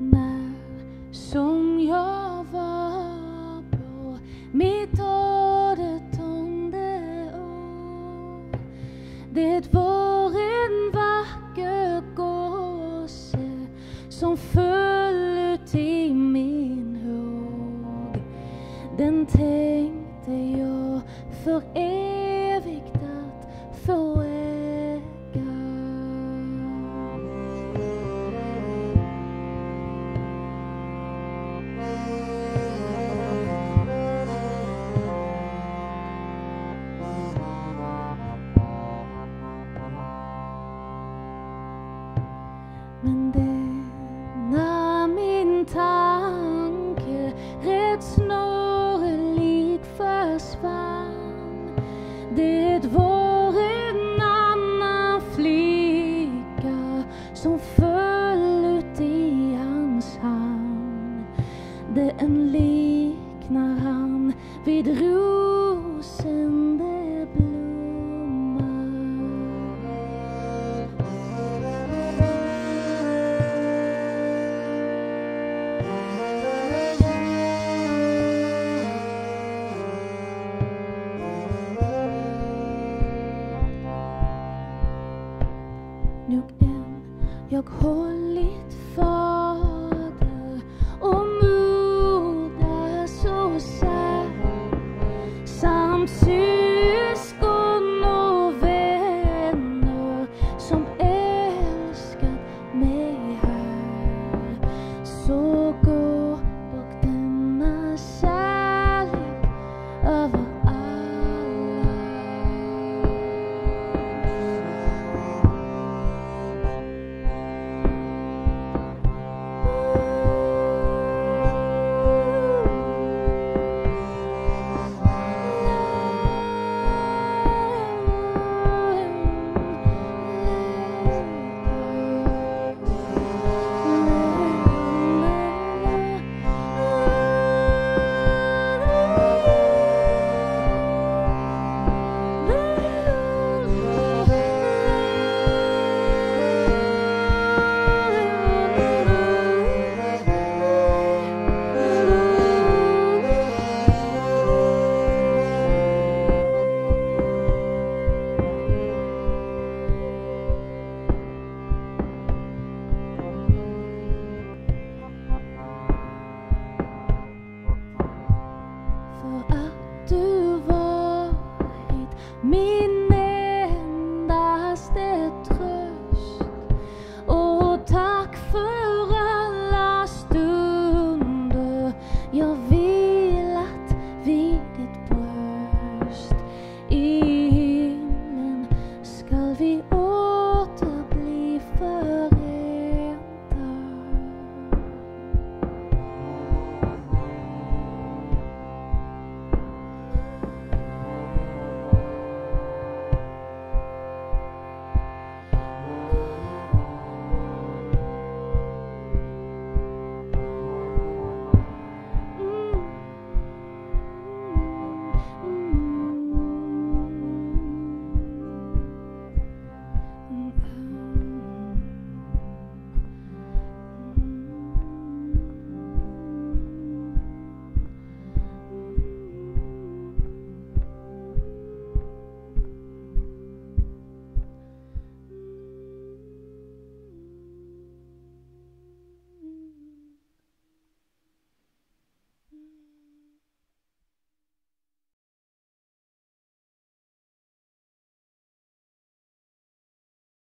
my Det var en vacker gosse som föll ut i min håg. Den tänkte jag för evigt Det var en annan flicka som föll ut i hans hand. Den liknar han vid rosen det blommar. Hållit 迷